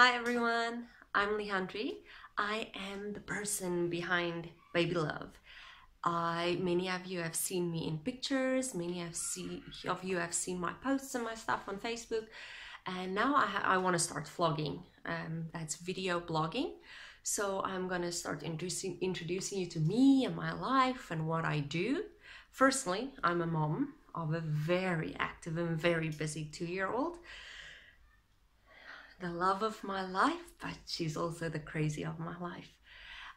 Hi everyone, I'm Leandri. I am the person behind BabeeLuv. I many of you have seen me in pictures, many have seen, of you have seen my posts and my stuff on Facebook, and now I, I want to start vlogging. Um, that's video blogging. So I'm gonna start introducing introducing you to me and my life and what I do. Firstly, I'm a mom of a very active and very busy two-year-old the love of my life, but she's also the crazy of my life.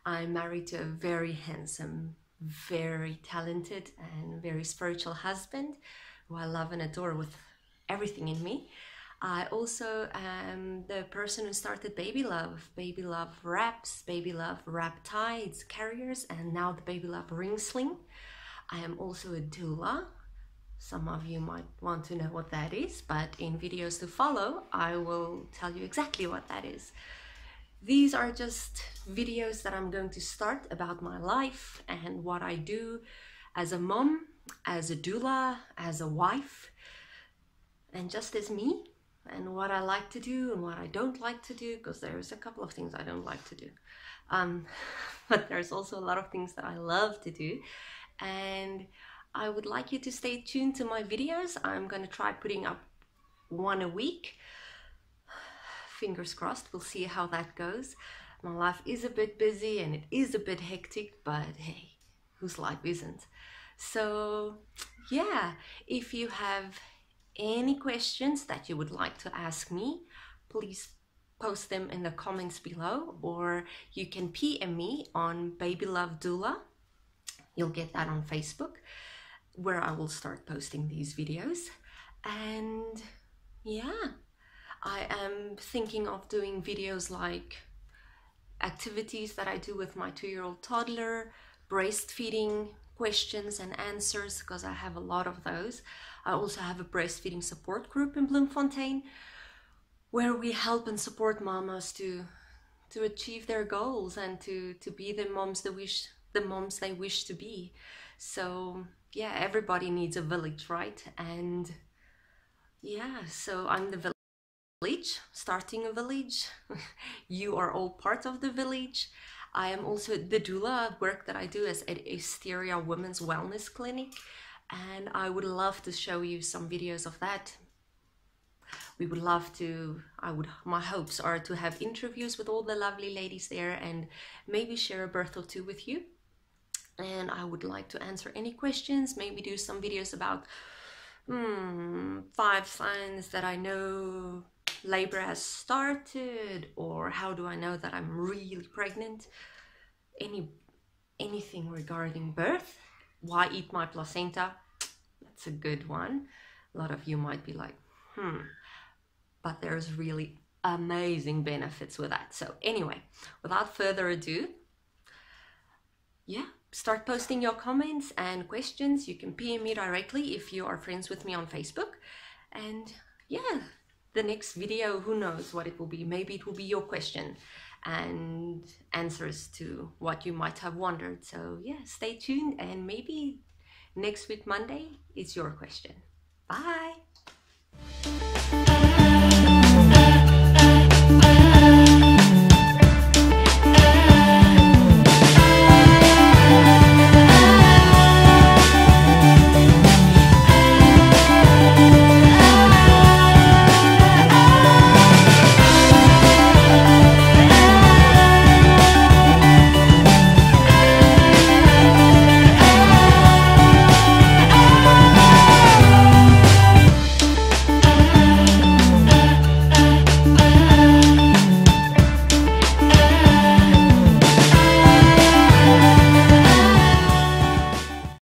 I'm married to a very handsome, very talented, and very spiritual husband who I love and adore with everything in me. I also am the person who started BabeeLuv, Baby Love wraps, BabeeLuv wrap tides, carriers, and now the BabeeLuv ring sling. I am also a doula. Some of you might want to know what that is, but in videos to follow, I will tell you exactly what that is. These are just videos that I'm going to start about my life and what I do as a mom, as a doula, as a wife, and just as me, and what I like to do and what I don't like to do, because there's a couple of things I don't like to do. Um, but there's also a lot of things that I love to do. And I would like you to stay tuned to my videos. I'm going to try putting up one a week. Fingers crossed, we'll see how that goes. My life is a bit busy and it is a bit hectic, but hey, whose life isn't? So, yeah, if you have any questions that you would like to ask me, please post them in the comments below or you can PM me on BabeeLuv Doula. You'll get that on Facebook where I will start posting these videos. And yeah, I am thinking of doing videos like activities that I do with my two-year-old toddler, breastfeeding questions and answers because I have a lot of those. I also have a breastfeeding support group in Bloemfontein where we help and support mamas to to achieve their goals and to to be the moms that wish the moms they wish to be. So yeah, everybody needs a village, right? And yeah, so I'm the village, starting a village. you are all part of the village. I am also the doula work that I do as at Estherea Women's Wellness Clinic, and I would love to show you some videos of that. We would love to, I would, my hopes are to have interviews with all the lovely ladies there and maybe share a birth or two with you and I would like to answer any questions, maybe do some videos about hmm, five signs that I know labor has started or how do I know that I'm really pregnant. Any anything regarding birth why eat my placenta? That's a good one. A lot of you might be like hmm but there's really amazing benefits with that. So anyway without further ado yeah start posting your comments and questions. You can PM me directly if you are friends with me on Facebook. And yeah, the next video, who knows what it will be. Maybe it will be your question and answers to what you might have wondered. So yeah, stay tuned and maybe next week, Monday, it's your question. Bye.